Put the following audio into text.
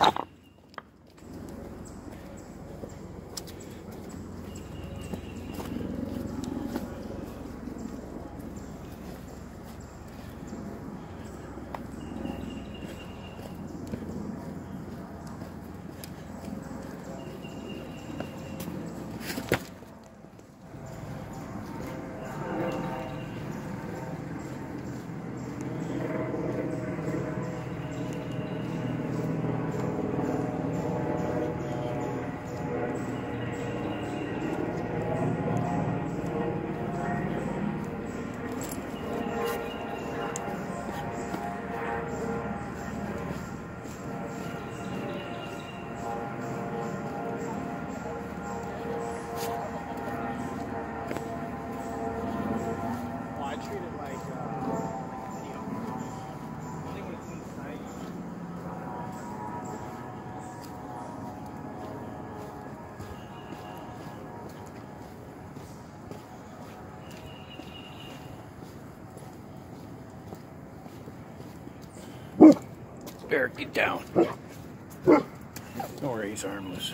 you. Eric, get down. Don't worry, he's harmless.